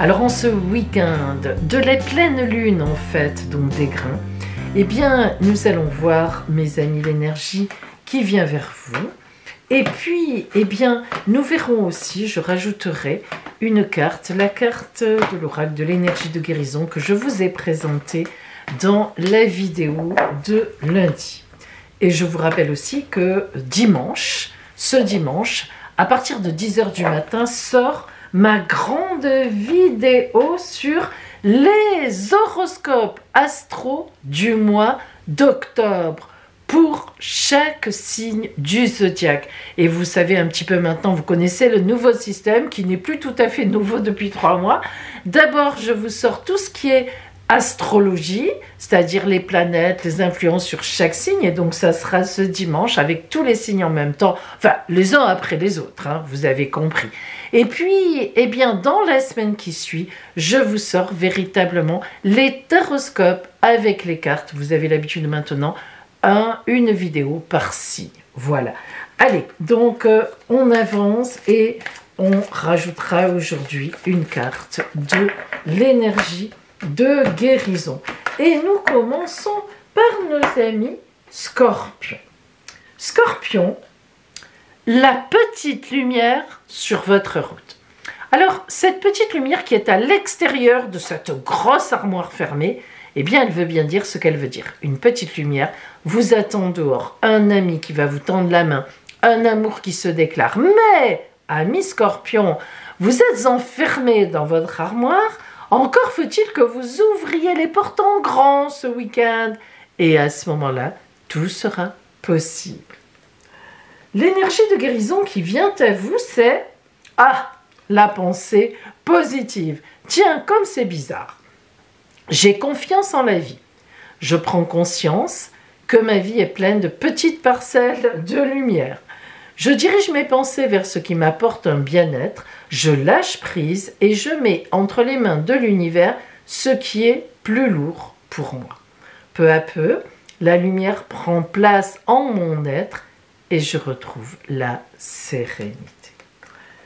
Alors en ce week-end de la pleine lune en fait, donc des grains, eh bien nous allons voir mes amis l'énergie qui vient vers vous. Et puis, eh bien, nous verrons aussi, je rajouterai une carte, la carte de l'oracle de l'énergie de guérison que je vous ai présentée dans la vidéo de lundi. Et je vous rappelle aussi que dimanche, ce dimanche, à partir de 10h du matin, sort ma grande vidéo sur les horoscopes astro du mois d'octobre pour chaque signe du zodiaque. Et vous savez un petit peu maintenant, vous connaissez le nouveau système qui n'est plus tout à fait nouveau depuis trois mois. D'abord, je vous sors tout ce qui est astrologie, c'est-à-dire les planètes, les influences sur chaque signe. Et donc ça sera ce dimanche avec tous les signes en même temps, enfin les uns après les autres, hein, vous avez compris. Et puis, eh bien, dans la semaine qui suit, je vous sors véritablement les taroscopes avec les cartes. Vous avez l'habitude maintenant, un, une vidéo par signe. Voilà. Allez, donc euh, on avance et on rajoutera aujourd'hui une carte de l'énergie de guérison. Et nous commençons par nos amis scorpions. Scorpion, la petite lumière sur votre route. Alors, cette petite lumière qui est à l'extérieur de cette grosse armoire fermée, eh bien, elle veut bien dire ce qu'elle veut dire. Une petite lumière vous attend dehors, un ami qui va vous tendre la main, un amour qui se déclare. Mais, ami scorpion, vous êtes enfermé dans votre armoire encore faut-il que vous ouvriez les portes en grand ce week-end. Et à ce moment-là, tout sera possible. L'énergie de guérison qui vient à vous, c'est Ah, la pensée positive. Tiens, comme c'est bizarre. J'ai confiance en la vie. Je prends conscience que ma vie est pleine de petites parcelles de lumière. Je dirige mes pensées vers ce qui m'apporte un bien-être, je lâche prise et je mets entre les mains de l'univers ce qui est plus lourd pour moi. Peu à peu, la lumière prend place en mon être et je retrouve la sérénité.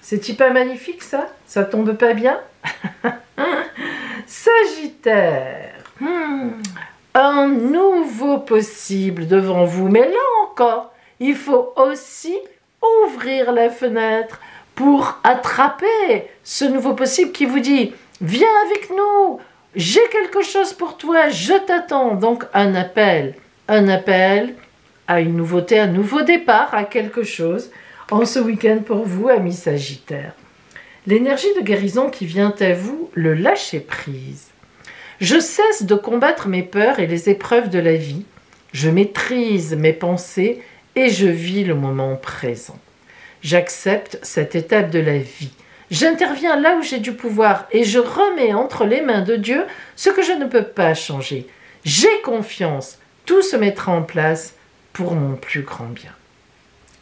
C'est-il pas magnifique ça? Ça tombe pas bien? Sagittaire. Hmm. Un nouveau possible devant vous, mais là encore, il faut aussi ouvrir la fenêtre pour attraper ce nouveau possible qui vous dit Viens avec nous, j'ai quelque chose pour toi, je t'attends. Donc un appel, un appel à une nouveauté, un nouveau départ, à quelque chose en ce week-end pour vous, amis Sagittaires. L'énergie de guérison qui vient à vous, le lâcher prise. Je cesse de combattre mes peurs et les épreuves de la vie. Je maîtrise mes pensées et je vis le moment présent. J'accepte cette étape de la vie. J'interviens là où j'ai du pouvoir et je remets entre les mains de Dieu ce que je ne peux pas changer. J'ai confiance, tout se mettra en place pour mon plus grand bien.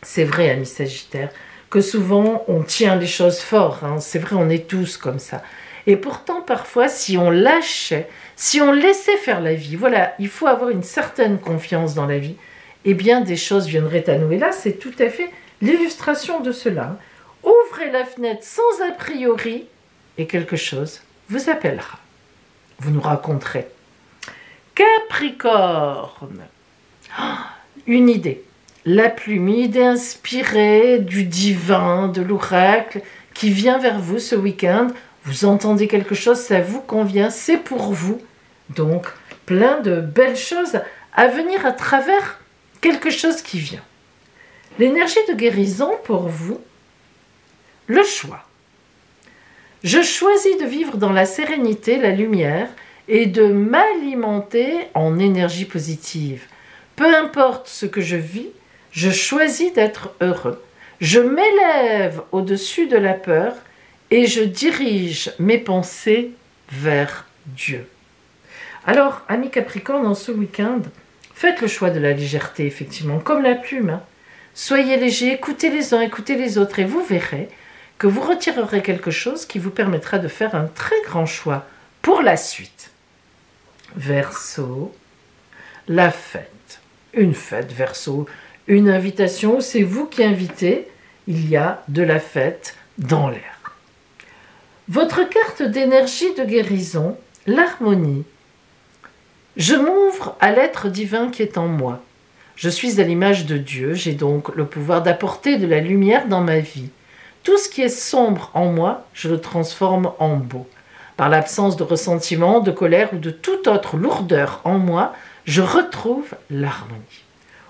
C'est vrai, ami Sagittaire, que souvent on tient les choses fort. Hein. C'est vrai, on est tous comme ça. Et pourtant, parfois, si on lâchait, si on laissait faire la vie, voilà, il faut avoir une certaine confiance dans la vie, eh bien des choses viendraient à nous. Et là, c'est tout à fait l'illustration de cela. Ouvrez la fenêtre sans a priori et quelque chose vous appellera. Vous nous raconterez. Capricorne. Ah, une idée. La plume, une idée inspirée du divin, de l'oracle qui vient vers vous ce week-end. Vous entendez quelque chose, ça vous convient, c'est pour vous. Donc, plein de belles choses à venir à travers quelque chose qui vient. L'énergie de guérison pour vous, le choix. Je choisis de vivre dans la sérénité, la lumière et de m'alimenter en énergie positive. Peu importe ce que je vis, je choisis d'être heureux. Je m'élève au-dessus de la peur et je dirige mes pensées vers Dieu. Alors, amis Capricorne, en ce week-end, Faites le choix de la légèreté, effectivement, comme la plume. Hein. Soyez léger, écoutez les uns, écoutez les autres, et vous verrez que vous retirerez quelque chose qui vous permettra de faire un très grand choix pour la suite. Verseau, la fête. Une fête, verso, une invitation, c'est vous qui invitez, il y a de la fête dans l'air. Votre carte d'énergie de guérison, l'harmonie. Je m'ouvre à l'être divin qui est en moi. Je suis à l'image de Dieu, j'ai donc le pouvoir d'apporter de la lumière dans ma vie. Tout ce qui est sombre en moi, je le transforme en beau. Par l'absence de ressentiment, de colère ou de toute autre lourdeur en moi, je retrouve l'harmonie.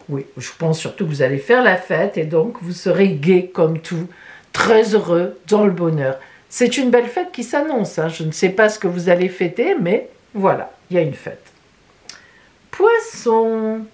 Oui, je pense surtout que vous allez faire la fête et donc vous serez gai comme tout, très heureux, dans le bonheur. C'est une belle fête qui s'annonce. Hein. Je ne sais pas ce que vous allez fêter, mais voilà, il y a une fête. Poisson,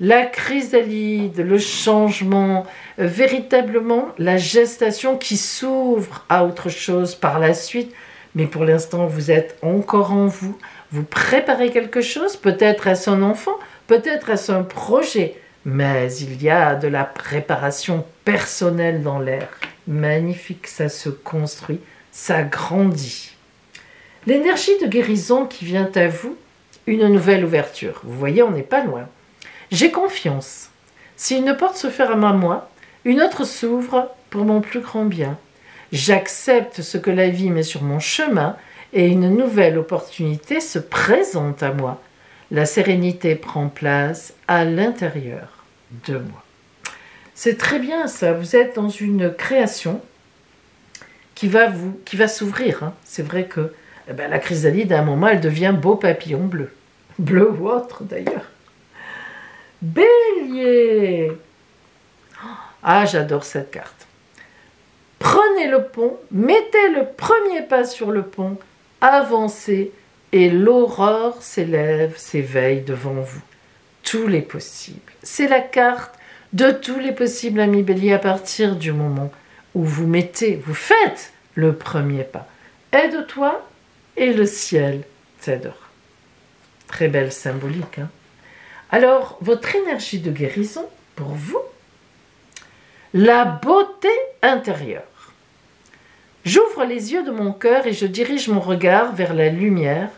la chrysalide, le changement, véritablement la gestation qui s'ouvre à autre chose par la suite. Mais pour l'instant, vous êtes encore en vous. Vous préparez quelque chose, peut-être est-ce un enfant, peut-être est-ce un projet, mais il y a de la préparation personnelle dans l'air. Magnifique, ça se construit, ça grandit. L'énergie de guérison qui vient à vous, une nouvelle ouverture. Vous voyez, on n'est pas loin. J'ai confiance. Si une porte se ferme à moi, une autre s'ouvre pour mon plus grand bien. J'accepte ce que la vie met sur mon chemin et une nouvelle opportunité se présente à moi. La sérénité prend place à l'intérieur de moi. C'est très bien ça, vous êtes dans une création qui va vous qui s'ouvrir. Hein. C'est vrai que eh ben, la chrysalide, à un moment, elle devient beau papillon bleu. Bleu ou autre d'ailleurs. Bélier. Ah, j'adore cette carte. Prenez le pont, mettez le premier pas sur le pont, avancez et l'aurore s'élève, s'éveille devant vous. Tous les possibles. C'est la carte de tous les possibles, amis bélier, à partir du moment où vous mettez, vous faites le premier pas. Aide-toi et le ciel t'aidera. Très belle symbolique, hein alors, votre énergie de guérison, pour vous, la beauté intérieure. J'ouvre les yeux de mon cœur et je dirige mon regard vers la lumière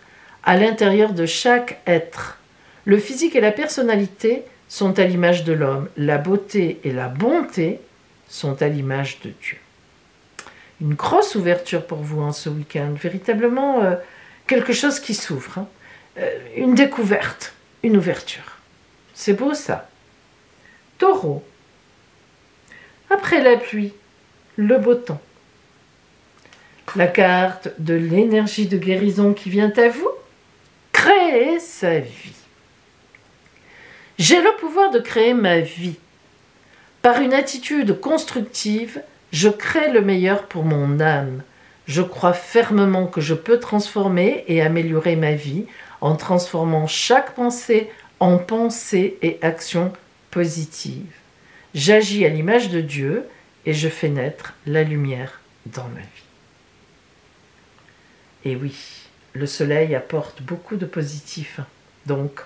à l'intérieur de chaque être. Le physique et la personnalité sont à l'image de l'homme. La beauté et la bonté sont à l'image de Dieu. Une grosse ouverture pour vous en ce week-end, véritablement euh, quelque chose qui s'ouvre, hein. euh, une découverte, une ouverture. C'est beau ça. Taureau. Après la pluie, le beau temps. La carte de l'énergie de guérison qui vient à vous. Créer sa vie. J'ai le pouvoir de créer ma vie. Par une attitude constructive, je crée le meilleur pour mon âme. Je crois fermement que je peux transformer et améliorer ma vie en transformant chaque pensée en pensée et action positive. J'agis à l'image de Dieu et je fais naître la lumière dans ma vie. Et oui, le soleil apporte beaucoup de positif. Donc,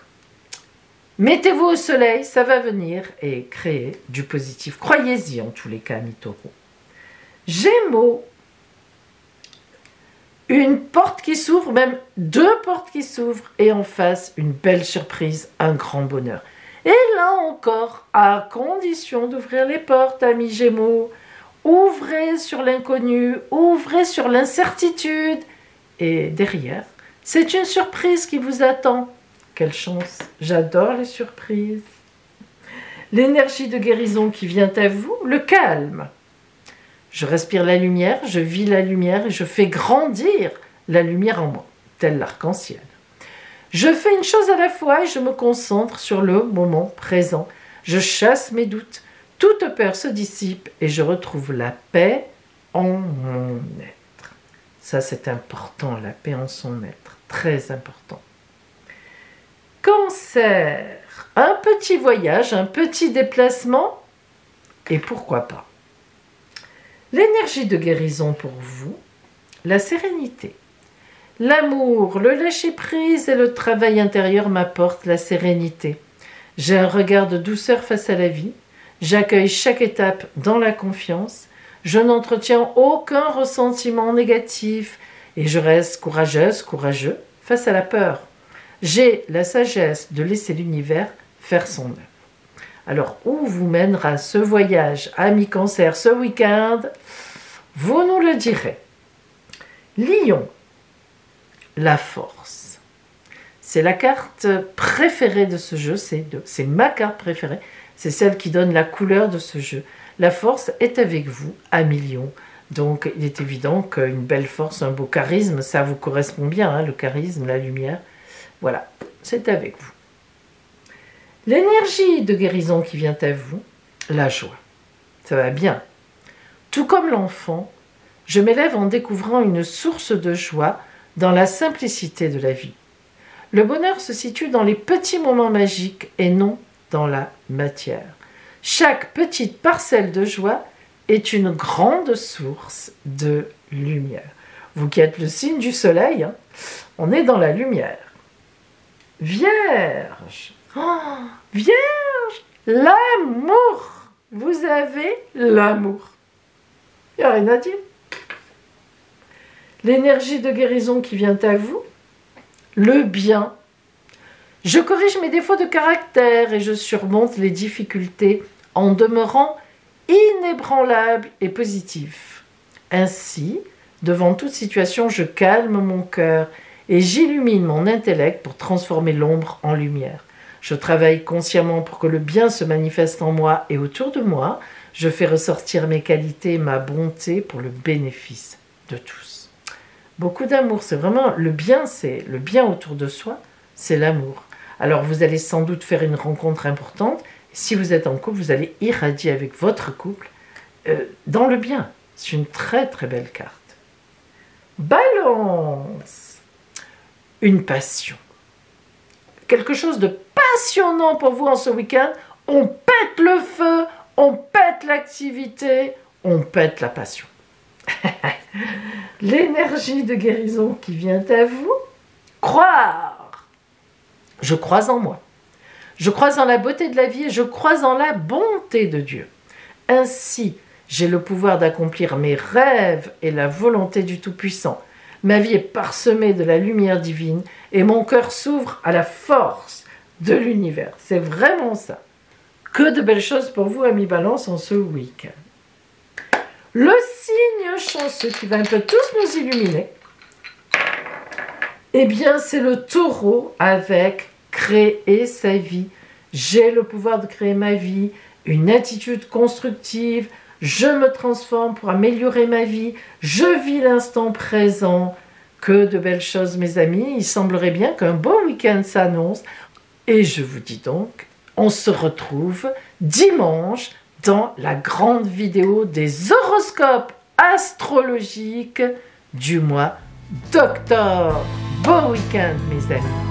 mettez-vous au soleil, ça va venir et créer du positif. Croyez-y en tous les cas, Mitoro. Gémeaux, une porte qui s'ouvre, même deux portes qui s'ouvrent, et en face, une belle surprise, un grand bonheur. Et là encore, à condition d'ouvrir les portes, amis Gémeaux, ouvrez sur l'inconnu, ouvrez sur l'incertitude. Et derrière, c'est une surprise qui vous attend. Quelle chance, j'adore les surprises. L'énergie de guérison qui vient à vous, le calme. Je respire la lumière, je vis la lumière et je fais grandir la lumière en moi, tel l'arc-en-ciel. Je fais une chose à la fois et je me concentre sur le moment présent. Je chasse mes doutes. Toute peur se dissipe et je retrouve la paix en mon être. Ça, c'est important, la paix en son être. Très important. Cancer. Un petit voyage, un petit déplacement. Et pourquoi pas L'énergie de guérison pour vous, la sérénité. L'amour, le lâcher-prise et le travail intérieur m'apportent la sérénité. J'ai un regard de douceur face à la vie. J'accueille chaque étape dans la confiance. Je n'entretiens aucun ressentiment négatif et je reste courageuse, courageux face à la peur. J'ai la sagesse de laisser l'univers faire son œuvre. Alors, où vous mènera ce voyage, ami cancer, ce week-end? Vous nous le direz. Lion, la force. C'est la carte préférée de ce jeu, c'est ma carte préférée, c'est celle qui donne la couleur de ce jeu. La force est avec vous à millions. Donc il est évident qu'une belle force, un beau charisme, ça vous correspond bien, hein, le charisme, la lumière. Voilà, c'est avec vous. L'énergie de guérison qui vient à vous, la joie. Ça va bien. Tout comme l'enfant, je m'élève en découvrant une source de joie dans la simplicité de la vie. Le bonheur se situe dans les petits moments magiques et non dans la matière. Chaque petite parcelle de joie est une grande source de lumière. Vous qui êtes le signe du soleil, hein, on est dans la lumière. Vierge, oh, Vierge, l'amour. Vous avez l'amour. Il n'y a rien à dire. L'énergie de guérison qui vient à vous, le bien. Je corrige mes défauts de caractère et je surmonte les difficultés en demeurant inébranlable et positif. Ainsi, devant toute situation, je calme mon cœur et j'illumine mon intellect pour transformer l'ombre en lumière. Je travaille consciemment pour que le bien se manifeste en moi et autour de moi. Je fais ressortir mes qualités et ma bonté pour le bénéfice de tous. Beaucoup d'amour, c'est vraiment le bien, c'est le bien autour de soi, c'est l'amour. Alors vous allez sans doute faire une rencontre importante. Si vous êtes en couple, vous allez irradier avec votre couple euh, dans le bien. C'est une très très belle carte. Balance. Une passion. Quelque chose de passionnant pour vous en ce week-end. On pète le feu, on pète l'activité, on pète la passion. L'énergie de guérison qui vient à vous, croire. Je crois en moi. Je crois en la beauté de la vie et je crois en la bonté de Dieu. Ainsi, j'ai le pouvoir d'accomplir mes rêves et la volonté du Tout-Puissant. Ma vie est parsemée de la lumière divine et mon cœur s'ouvre à la force de l'univers. C'est vraiment ça. Que de belles choses pour vous, amis Balance, en ce week-end. Le signe chanceux qui va un peu tous nous illuminer, eh bien, c'est le taureau avec créer sa vie. J'ai le pouvoir de créer ma vie, une attitude constructive, je me transforme pour améliorer ma vie, je vis l'instant présent. Que de belles choses, mes amis. Il semblerait bien qu'un bon week-end s'annonce. Et je vous dis donc, on se retrouve dimanche dans la grande vidéo des horoscopes astrologiques du mois d'octobre. Bon week-end mes amis